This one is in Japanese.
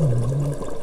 うん。